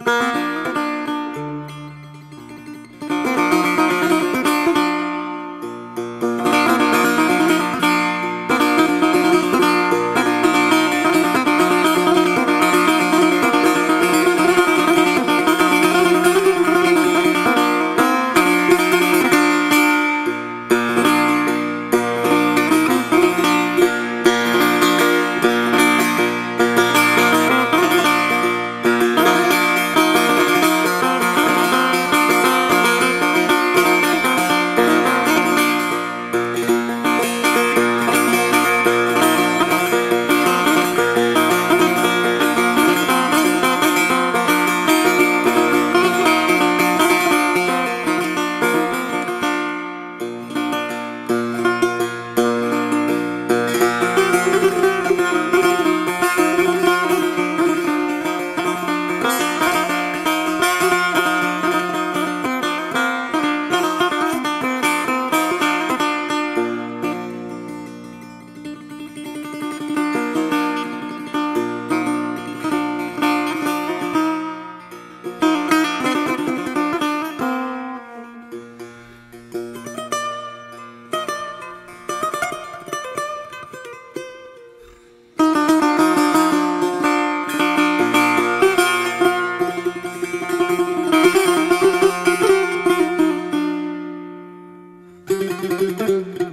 Müzik Müzik